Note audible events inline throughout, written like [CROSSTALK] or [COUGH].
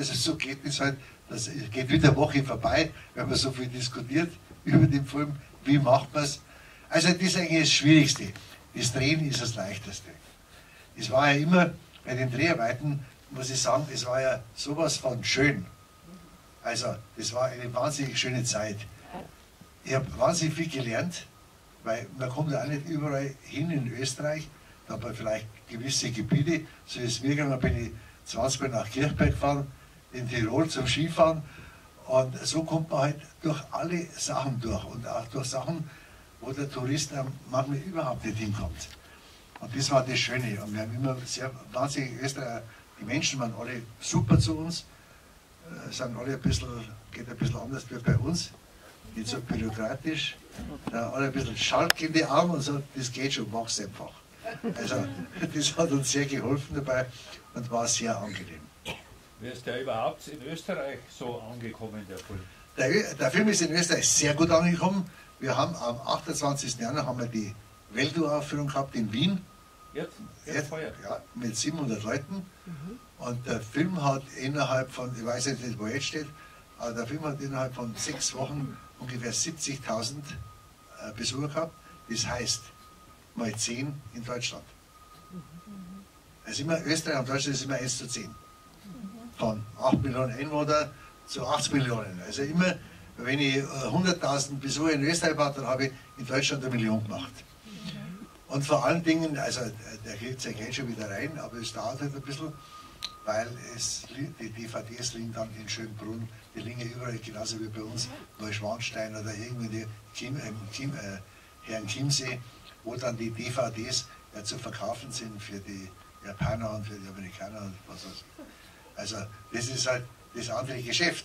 Also so geht es halt, das geht wieder Woche vorbei, wenn man so viel diskutiert über den Film, wie macht man es. Also das ist eigentlich das Schwierigste. Das Drehen ist das Leichteste. Es war ja immer bei den Dreharbeiten, muss ich sagen, es war ja sowas von schön. Also, das war eine wahnsinnig schöne Zeit. Ich habe wahnsinnig viel gelernt, weil man kommt ja auch nicht überall hin in Österreich. Man vielleicht gewisse Gebiete. So ist mir gegangen, bin ich 20 Mal nach Kirchberg gefahren, in Tirol zum Skifahren. Und so kommt man halt durch alle Sachen durch und auch durch Sachen, wo der Tourist manchmal überhaupt nicht hinkommt. Und das war das Schöne. Und wir haben immer sehr wahnsinnig Österreicher, die Menschen waren alle super zu uns, äh, sind alle ein bisschen, geht ein bisschen anders wie bei uns, nicht so bürokratisch, da alle ein bisschen Schalk in die Arme und so, das geht schon, mach's einfach. Also [LAUGHS] das hat uns sehr geholfen dabei und war sehr angenehm. Wie ist der überhaupt in Österreich so angekommen, der Film? Der, der Film ist in Österreich sehr gut angekommen. Wir haben am 28. Januar haben wir die Welturaufführung gehabt in Wien. Jetzt? Jetzt ja, mit 700 Leuten. Mhm. Und der Film hat innerhalb von, ich weiß nicht, wo jetzt steht, aber der Film hat innerhalb von sechs Wochen ungefähr 70.000 äh, Besucher gehabt. Das heißt, mal 10 in Deutschland. Also immer Österreich und Deutschland ist immer 1 zu 10. Von 8 Millionen Einwohner zu 80 Millionen. Also immer, wenn ich 100.000 äh, Besucher in Österreich habe, dann habe ich in Deutschland eine Million gemacht. Und vor allen Dingen, also der kriegt sein Geld schon wieder rein, aber es dauert halt ein bisschen, weil es, die DVDs liegen dann in Schönbrunn, die liegen überall genauso wie bei uns, Neuschwanstein oder irgendwie Kim, äh, Kim, äh, Herrn Chiemsee, wo dann die DVDs ja, zu verkaufen sind für die Japaner und für die Amerikaner und was weiß ich. Also das ist halt das andere Geschäft.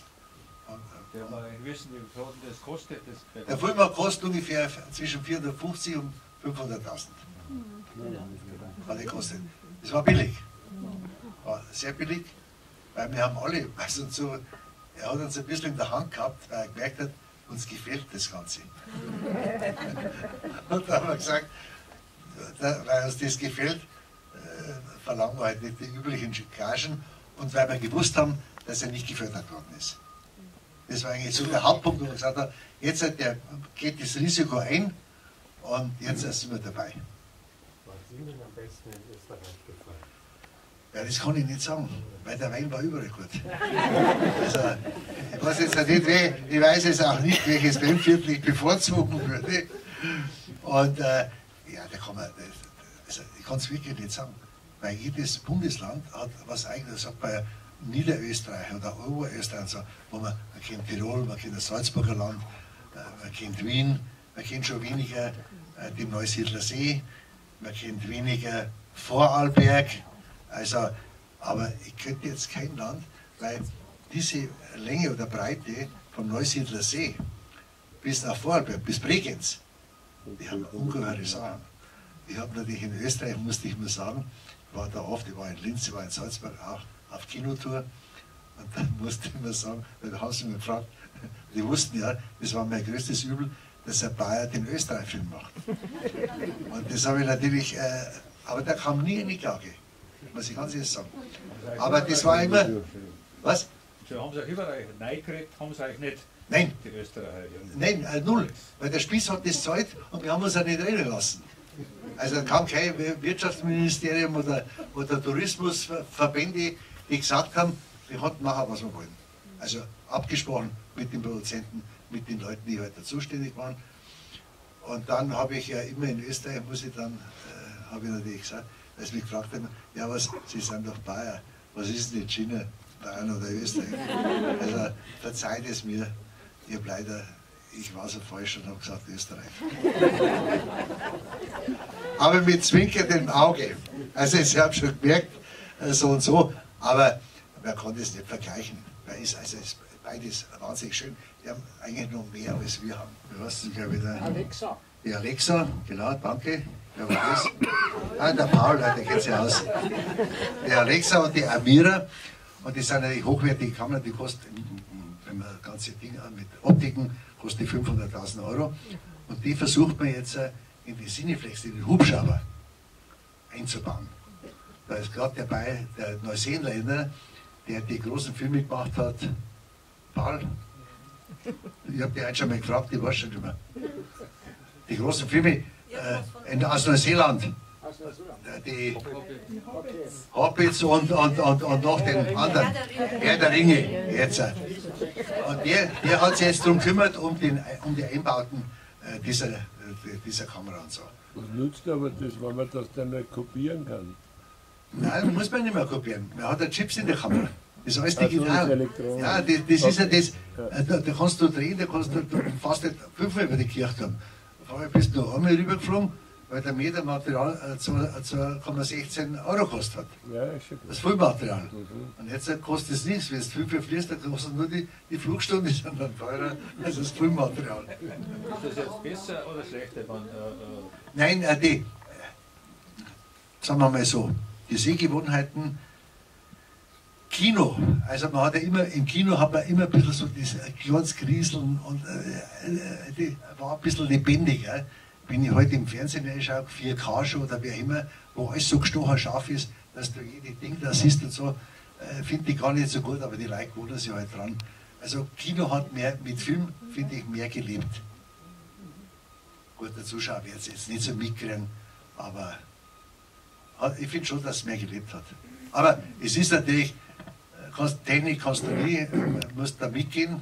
Und, äh, ja, mal wissen, wie viel das kostet. Das der Film kostet ungefähr zwischen 450 und 500.000. Hat gekostet. Das war billig. War sehr billig, weil wir haben alle, also so, er hat uns ein bisschen in der Hand gehabt, weil er gemerkt hat, uns gefällt das Ganze. [LAUGHS] und da haben wir gesagt, weil uns das gefällt, äh, verlangen wir halt nicht die üblichen Gagen und weil wir gewusst haben, dass er nicht gefördert worden ist. Das war eigentlich so der Hauptpunkt, wo wir gesagt haben, jetzt hat der, geht das Risiko ein und jetzt sind wir dabei. Was Ihnen am besten in Österreich gefallen? Ja, das kann ich nicht sagen, weil der Wein war überall gut. Also, ich weiß jetzt nicht, ich weiß jetzt auch nicht, welches Weinviertel ich bevorzugen würde. Und äh, ja, da kann man, also, ich kann es wirklich nicht sagen, weil jedes Bundesland hat was eigenes, sagt bei Niederösterreich oder Oberösterreich, so, wo man, man kennt Tirol, man kennt das Salzburger Land, äh, man kennt Wien, man kennt schon weniger äh, den Neusiedler See, man kennt weniger Vorarlberg, also, aber ich könnte jetzt kein Land, weil diese Länge oder Breite vom Neusiedler See bis nach Vorarlberg, bis Bregenz, die haben ungeheure Sachen. Ich habe natürlich in Österreich, musste ich mal sagen, war da oft, ich war in Linz, ich war in Salzburg auch auf Kinotour und dann [LAUGHS] musste ich mal sagen, weil da haben sie mich gefragt, [LAUGHS] die wussten ja, das war mein größtes Übel, dass ein Bayer den Österreich-Film macht. [LAUGHS] Und das habe ich natürlich, äh, aber da kam nie eine Klage, muss ich ganz ehrlich sagen. Aber das war immer, was? Sie haben sich überall reingekriegt, haben sie euch nicht Nein. Die Österreicher. Nein, äh, null. Weil der Spieß hat das Zeit und wir haben uns auch nicht reden lassen. Also kam kein Wirtschaftsministerium oder, oder Tourismusverbände, die gesagt haben, wir konnten machen, was wir wollen. Also abgesprochen mit den Produzenten, mit den Leuten, die heute zuständig waren. Und dann habe ich ja immer in Österreich, muss ich dann, äh, habe ich natürlich gesagt, als mich gefragt haben, ja was, Sie sind doch Bayer, was ist denn China, Bayern oder Österreich? Also verzeiht es mir, ich habe leider, ich war so falsch und habe gesagt Österreich. [LAUGHS] aber mit zwinkerndem Auge. Also ich habe schon gemerkt, äh, so und so, aber man kann das nicht vergleichen. Weil es, also es beides wahnsinnig schön. Die haben eigentlich noch mehr als wir haben. Wie heißt das, glaube ich, der Alexa. Die Alexa, genau, danke. Wer war das? Ah, der Paul, der kennt sich aus. Die Alexa und die Amira. Und die sind natürlich hochwertige Kameras, die kosten, wenn man ganze Dinge an mit Optiken, kostet 500.000 Euro. Und die versucht man jetzt äh, in die Cineflex, in den Hubschrauber einzubauen. Da ist gerade dabei, der Neuseeländer, der die großen Filme gemacht hat, Paul. Ich habe die heute schon mal gefragt, die weiß schon immer. Die großen Filme äh, in, aus Neuseeland. Äh, die Hobbits und, und, und, und noch den anderen, Herr der Ringe, jetzt. Und der, der hat sich jetzt darum gekümmert, um, den, um die Einbauten äh, dieser, äh, dieser Kamera und so. Was nützt aber das, wenn man das dann nicht kopieren kann? Nein, muss man nicht mehr kopieren. Man hat ja Chips in der Kamera. Das ist alles digital. elektronisch. ja, das, das ist ja das. Ja. äh, Da, da kannst du drehen, da kannst du, du fast nicht fünfmal über die Kirche haben. Vorher bist du einmal rübergeflogen, weil der Meter Material äh, 2,16 Euro kostet hat. Ja, Das gut. Vollmaterial. Mhm. Und jetzt kostet es nichts. Wenn du fünf fließt, dann kostet nur die, die Flugstunde, [LAUGHS] die sind dann teurer als das Vollmaterial. Ist das jetzt besser oder schlechter? Wenn, äh, äh, Nein, äh, die, äh, sagen wir mal so, die Sehgewohnheiten, Kino, also man hat ja immer, im Kino hat man immer ein bisschen so das äh, kleines Grieseln und äh, äh, die war ein bisschen lebendiger. Wenn ich heute im Fernsehen reinschaue, 4K schon oder wie auch immer, wo alles so gestochen scharf ist, dass du jede Ding da siehst und so, äh, finde ich gar nicht so gut, aber die Leute gewöhnen sich halt dran. Also Kino hat mehr, mit Film, finde ich, mehr gelebt. Gut, der Zuschauer wird es jetzt nicht so mitkriegen, aber ich finde schon, dass es mehr gelebt hat. Aber es ist natürlich, äh, Technik kannst du nie, äh, musst da mitgehen,